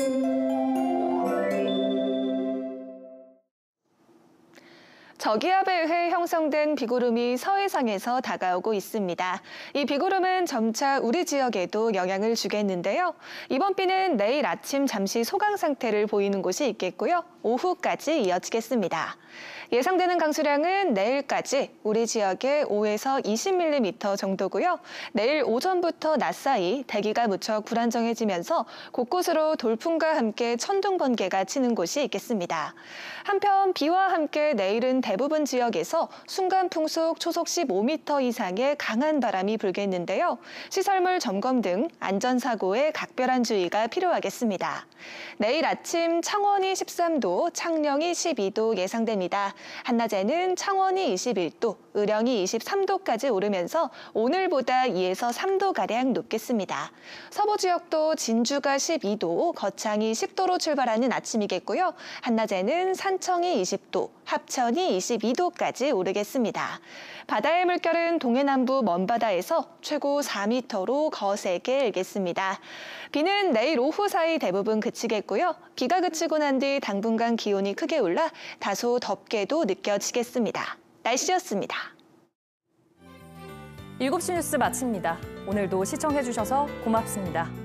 thank you 저기압에 의해 형성된 비구름이 서해상에서 다가오고 있습니다. 이 비구름은 점차 우리 지역에도 영향을 주겠는데요. 이번 비는 내일 아침 잠시 소강 상태를 보이는 곳이 있겠고요. 오후까지 이어지겠습니다. 예상되는 강수량은 내일까지 우리 지역에 5에서 20mm 정도고요. 내일 오전부터 낮 사이 대기가 무척 불안정해지면서 곳곳으로 돌풍과 함께 천둥 번개가 치는 곳이 있겠습니다. 한편 비와 함께 내일은 대부분 지역에서 순간 풍속 초속 15m 이상의 강한 바람이 불겠는데요. 시설물 점검 등 안전사고에 각별한 주의가 필요하겠습니다. 내일 아침 창원이 13도, 창녕이 12도 예상됩니다. 한낮에는 창원이 21도, 의령이 23도까지 오르면서 오늘보다 2에서 3도가량 높겠습니다. 서부 지역도 진주가 12도, 거창이 10도로 출발하는 아침이겠고요. 한낮에는 산청이 20도, 합천이 22도까지 오르겠습니다. 바다의 물결은 동해남부 먼바다에서 최고 4m로 거세게 일겠습니다. 비는 내일 오후 사이 대부분 그치겠고요. 비가 그치고 난 뒤 당분간 기온이 크게 올라 다소 덥게도 느껴지겠습니다. 날씨였습니다. 7시 뉴스 마칩니다. 오늘도 시청해주셔서 고맙습니다.